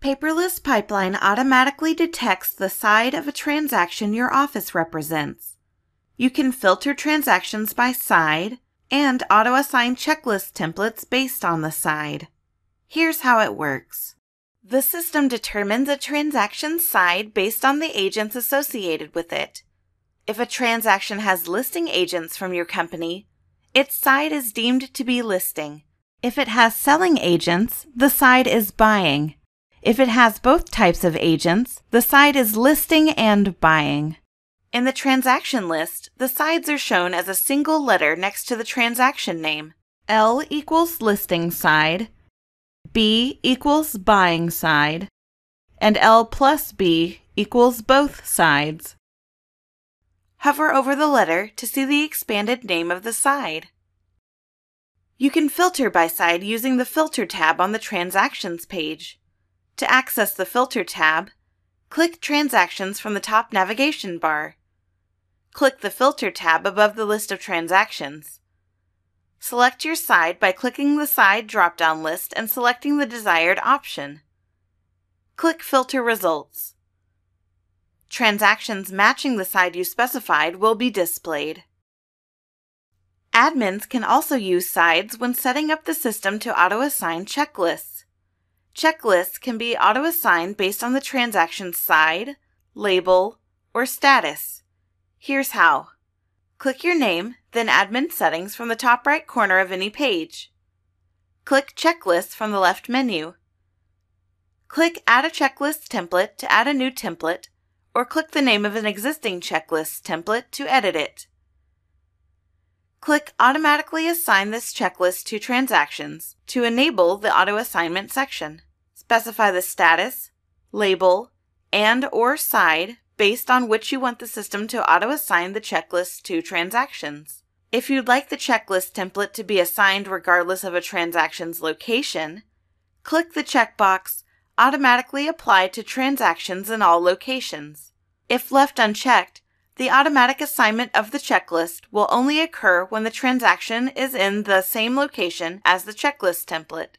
Paperless Pipeline automatically detects the side of a transaction your office represents. You can filter transactions by side and auto assign checklist templates based on the side. Here's how it works the system determines a transaction's side based on the agents associated with it. If a transaction has listing agents from your company, its side is deemed to be listing. If it has selling agents, the side is buying. If it has both types of agents, the side is listing and buying. In the transaction list, the sides are shown as a single letter next to the transaction name. L equals listing side, B equals buying side, and L plus B equals both sides. Hover over the letter to see the expanded name of the side. You can filter by side using the Filter tab on the Transactions page. To access the Filter tab, click Transactions from the top navigation bar. Click the Filter tab above the list of transactions. Select your side by clicking the Side drop-down list and selecting the desired option. Click Filter Results. Transactions matching the side you specified will be displayed. Admins can also use sides when setting up the system to auto-assign checklists. Checklists can be auto assigned based on the transaction's side, label, or status. Here's how. Click your name, then Admin Settings from the top right corner of any page. Click Checklist from the left menu. Click Add a Checklist template to add a new template, or click the name of an existing checklist template to edit it. Click Automatically assign this checklist to transactions to enable the auto assignment section. Specify the status, label, and or side based on which you want the system to auto assign the checklist to transactions. If you'd like the checklist template to be assigned regardless of a transaction's location, click the checkbox Automatically apply to transactions in all locations. If left unchecked, the automatic assignment of the checklist will only occur when the transaction is in the same location as the checklist template.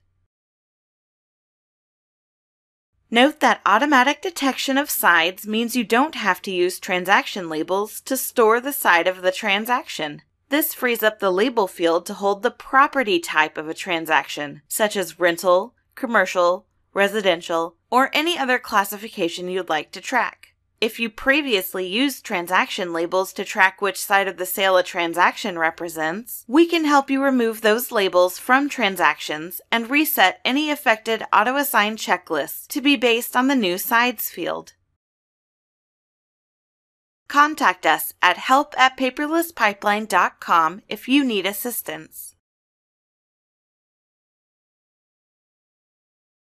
Note that automatic detection of sides means you don't have to use transaction labels to store the side of the transaction. This frees up the label field to hold the property type of a transaction, such as rental, commercial, residential, or any other classification you'd like to track. If you previously used transaction labels to track which side of the sale a transaction represents, we can help you remove those labels from transactions and reset any affected auto-assigned checklists to be based on the new sides field. Contact us at help at paperlesspipeline.com if you need assistance.